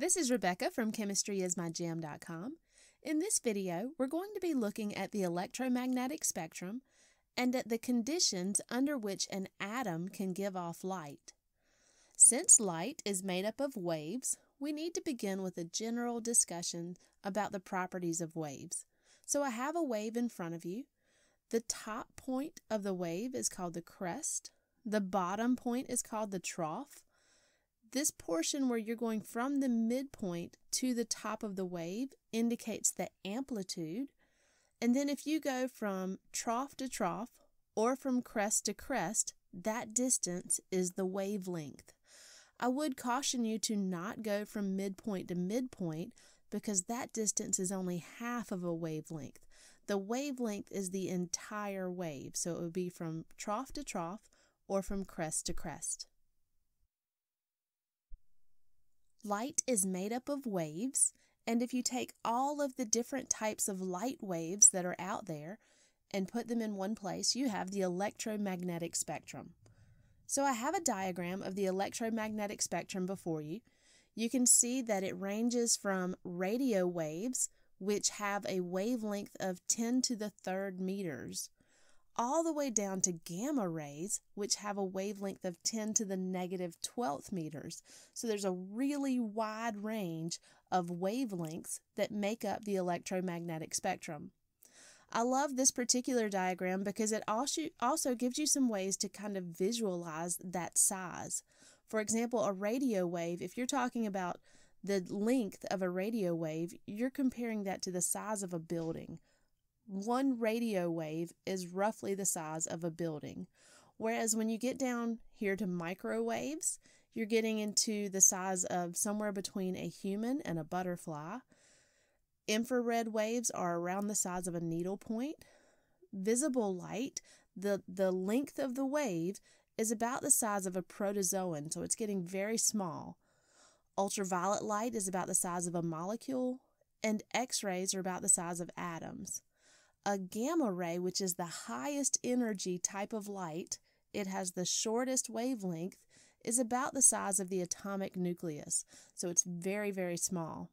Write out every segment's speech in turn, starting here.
This is Rebecca from chemistryismyjam.com. In this video, we're going to be looking at the electromagnetic spectrum and at the conditions under which an atom can give off light. Since light is made up of waves, we need to begin with a general discussion about the properties of waves. So I have a wave in front of you. The top point of the wave is called the crest. The bottom point is called the trough. This portion where you're going from the midpoint to the top of the wave indicates the amplitude. And then if you go from trough to trough or from crest to crest, that distance is the wavelength. I would caution you to not go from midpoint to midpoint because that distance is only half of a wavelength. The wavelength is the entire wave, so it would be from trough to trough or from crest to crest. Light is made up of waves, and if you take all of the different types of light waves that are out there and put them in one place, you have the electromagnetic spectrum. So I have a diagram of the electromagnetic spectrum before you. You can see that it ranges from radio waves, which have a wavelength of 10 to the third meters, all the way down to gamma rays, which have a wavelength of 10 to the negative 12th meters. So there's a really wide range of wavelengths that make up the electromagnetic spectrum. I love this particular diagram because it also, also gives you some ways to kind of visualize that size. For example, a radio wave, if you're talking about the length of a radio wave, you're comparing that to the size of a building one radio wave is roughly the size of a building. Whereas when you get down here to microwaves, you're getting into the size of somewhere between a human and a butterfly. Infrared waves are around the size of a needle point. Visible light, the, the length of the wave is about the size of a protozoan, so it's getting very small. Ultraviolet light is about the size of a molecule, and X rays are about the size of atoms. A gamma ray, which is the highest energy type of light, it has the shortest wavelength, is about the size of the atomic nucleus, so it's very, very small.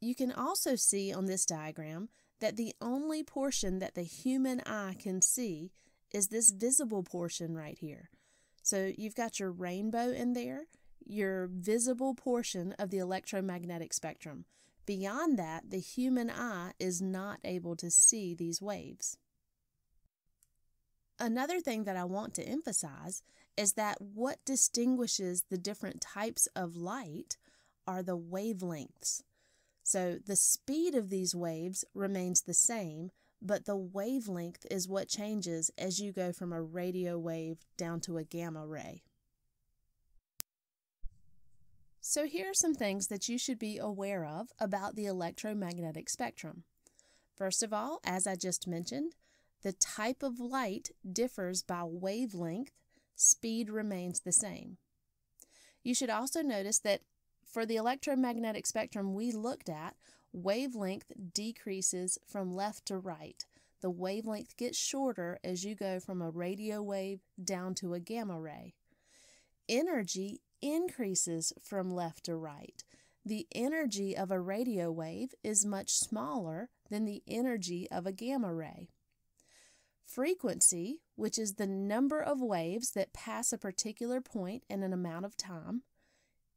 You can also see on this diagram that the only portion that the human eye can see is this visible portion right here. So you've got your rainbow in there, your visible portion of the electromagnetic spectrum. Beyond that, the human eye is not able to see these waves. Another thing that I want to emphasize is that what distinguishes the different types of light are the wavelengths. So the speed of these waves remains the same, but the wavelength is what changes as you go from a radio wave down to a gamma ray. So, here are some things that you should be aware of about the electromagnetic spectrum. First of all, as I just mentioned, the type of light differs by wavelength, speed remains the same. You should also notice that for the electromagnetic spectrum we looked at, wavelength decreases from left to right. The wavelength gets shorter as you go from a radio wave down to a gamma ray. Energy increases from left to right. The energy of a radio wave is much smaller than the energy of a gamma ray. Frequency, which is the number of waves that pass a particular point in an amount of time,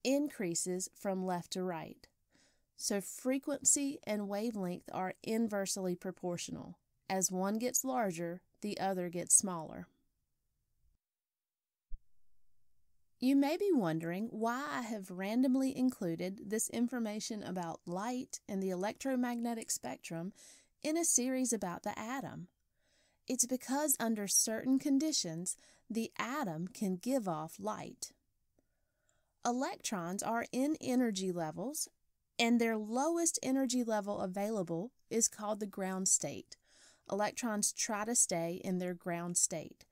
increases from left to right. So frequency and wavelength are inversely proportional. As one gets larger, the other gets smaller. You may be wondering why I have randomly included this information about light and the electromagnetic spectrum in a series about the atom. It's because under certain conditions, the atom can give off light. Electrons are in energy levels, and their lowest energy level available is called the ground state. Electrons try to stay in their ground state.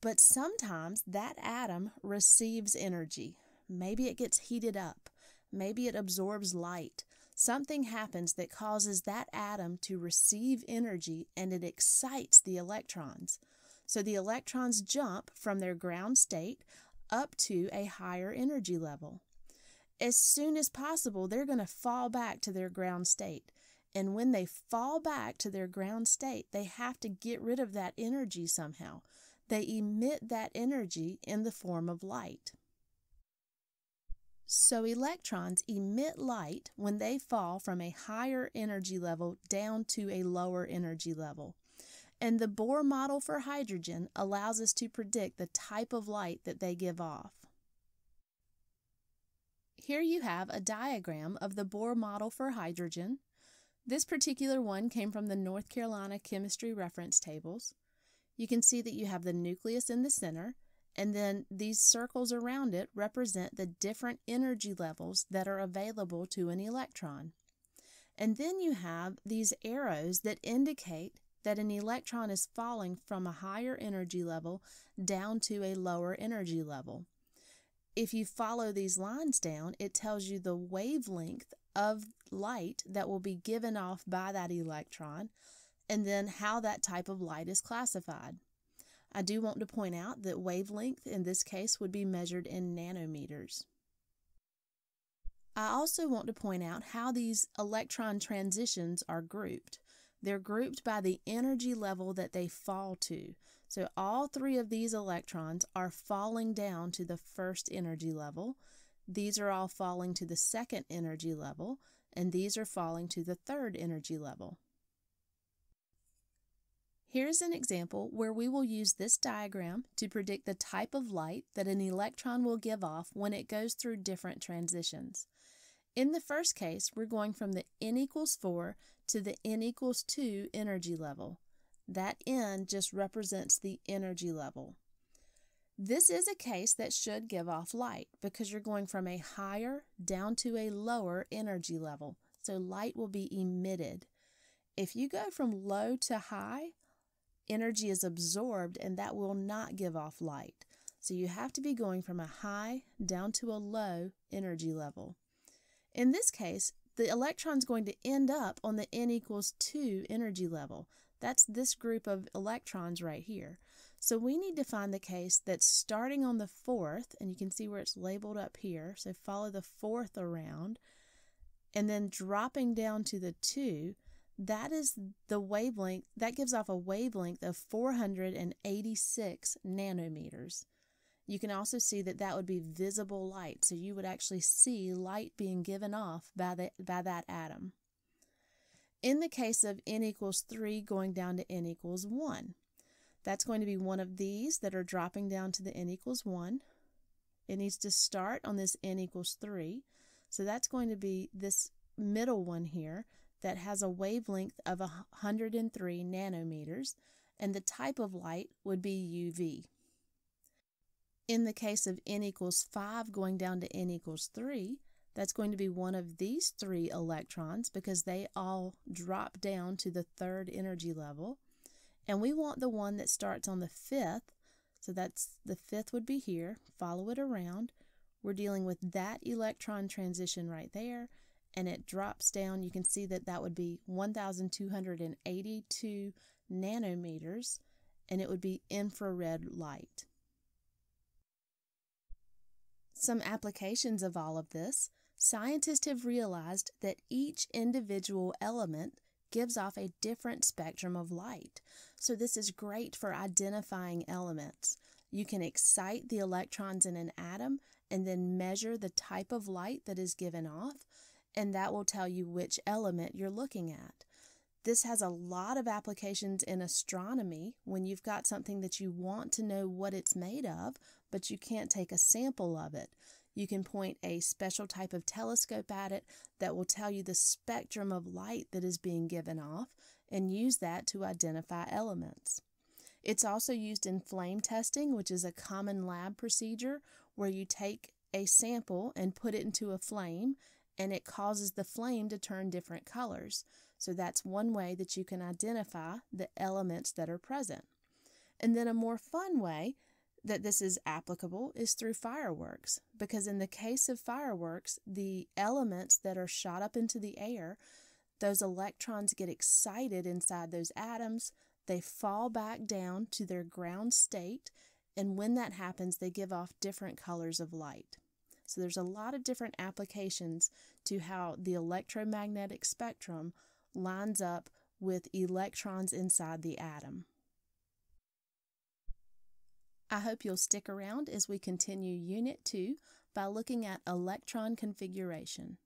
But sometimes that atom receives energy. Maybe it gets heated up. Maybe it absorbs light. Something happens that causes that atom to receive energy and it excites the electrons. So the electrons jump from their ground state up to a higher energy level. as soon as possible, they're going to fall back to their ground state. And when they fall back to their ground state, they have to get rid of that energy somehow. They emit that energy in the form of light. So, electrons emit light when they fall from a higher energy level down to a lower energy level. And the Bohr model for hydrogen allows us to predict the type of light that they give off. Here you have a diagram of the Bohr model for hydrogen. This particular one came from the North Carolina Chemistry Reference Tables. You can see that you have the nucleus in the center, and then these circles around it represent the different energy levels that are available to an electron. And then you have these arrows that indicate that an electron is falling from a higher energy level down to a lower energy level. If you follow these lines down, it tells you the wavelength of light that will be given off by that electron and then how that type of light is classified. I do want to point out that wavelength in this case would be measured in nanometers. I also want to point out how these electron transitions are grouped. They're grouped by the energy level that they fall to. So all three of these electrons are falling down to the first energy level. These are all falling to the second energy level, and these are falling to the third energy level. Here's an example where we will use this diagram to predict the type of light that an electron will give off when it goes through different transitions. In the first case, we're going from the n equals 4 to the n equals 2 energy level. That n just represents the energy level. This is a case that should give off light because you're going from a higher down to a lower energy level. So light will be emitted. If you go from low to high, energy is absorbed and that will not give off light. So you have to be going from a high down to a low energy level. In this case, the electron is going to end up on the n equals 2 energy level. That's this group of electrons right here. So we need to find the case that's starting on the fourth, and you can see where it's labeled up here. So follow the fourth around, and then dropping down to the 2 that is the wavelength, that gives off a wavelength of 486 nanometers. You can also see that that would be visible light, so you would actually see light being given off by, the, by that atom. In the case of n equals 3 going down to n equals 1, that's going to be one of these that are dropping down to the n equals 1. It needs to start on this n equals 3, so that's going to be this middle one here that has a wavelength of 103 nanometers, and the type of light would be UV. In the case of n equals 5 going down to n equals 3, that's going to be one of these three electrons because they all drop down to the third energy level. And we want the one that starts on the fifth, so that's the fifth would be here, follow it around. We're dealing with that electron transition right there, and it drops down, you can see that that would be 1,282 nanometers, and it would be infrared light. Some applications of all of this scientists have realized that each individual element gives off a different spectrum of light. So, this is great for identifying elements. You can excite the electrons in an atom and then measure the type of light that is given off and that will tell you which element you're looking at. This has a lot of applications in astronomy when you've got something that you want to know what it's made of, but you can't take a sample of it. You can point a special type of telescope at it that will tell you the spectrum of light that is being given off and use that to identify elements. It's also used in flame testing, which is a common lab procedure where you take a sample and put it into a flame and it causes the flame to turn different colors. So that's one way that you can identify the elements that are present. And then a more fun way that this is applicable is through fireworks, because in the case of fireworks, the elements that are shot up into the air, those electrons get excited inside those atoms, they fall back down to their ground state, and when that happens, they give off different colors of light. So there's a lot of different applications to how the electromagnetic spectrum lines up with electrons inside the atom. I hope you'll stick around as we continue Unit 2 by looking at electron configuration.